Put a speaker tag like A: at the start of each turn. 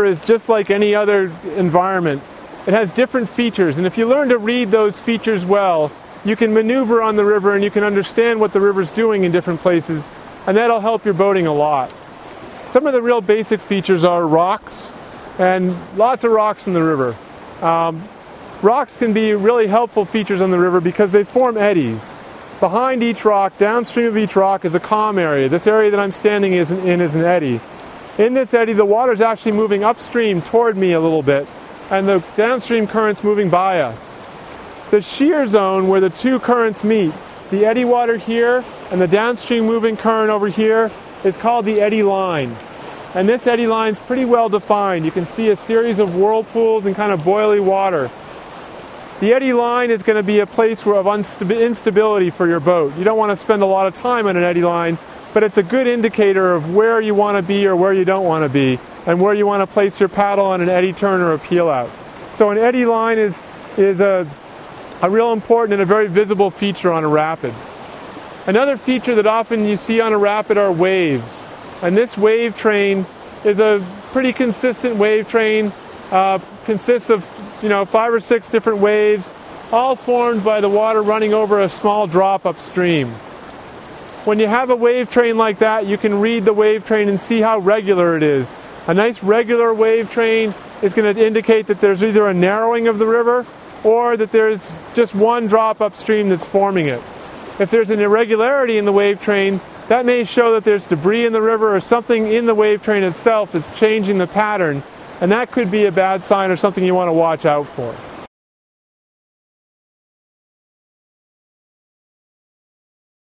A: is just like any other environment. It has different features, and if you learn to read those features well, you can maneuver on the river and you can understand what the river's doing in different places, and that'll help your boating a lot. Some of the real basic features are rocks, and lots of rocks in the river. Um, rocks can be really helpful features on the river because they form eddies. Behind each rock, downstream of each rock, is a calm area. This area that I'm standing in is an eddy. In this eddy, the water is actually moving upstream toward me a little bit, and the downstream current's moving by us. The shear zone where the two currents meet, the eddy water here and the downstream moving current over here, is called the eddy line. And this eddy line is pretty well defined. You can see a series of whirlpools and kind of boily water. The eddy line is going to be a place of instability for your boat. You don't want to spend a lot of time on an eddy line but it's a good indicator of where you want to be or where you don't want to be, and where you want to place your paddle on an eddy turn or a peel out. So an eddy line is, is a, a real important and a very visible feature on a rapid. Another feature that often you see on a rapid are waves. And this wave train is a pretty consistent wave train, uh, consists of you know five or six different waves, all formed by the water running over a small drop upstream. When you have a wave train like that, you can read the wave train and see how regular it is. A nice regular wave train is going to indicate that there's either a narrowing of the river or that there's just one drop upstream that's forming it. If there's an irregularity in the wave train, that may show that there's debris in the river or something in the wave train itself that's changing the pattern, and that could be a bad sign or something you want to watch out for.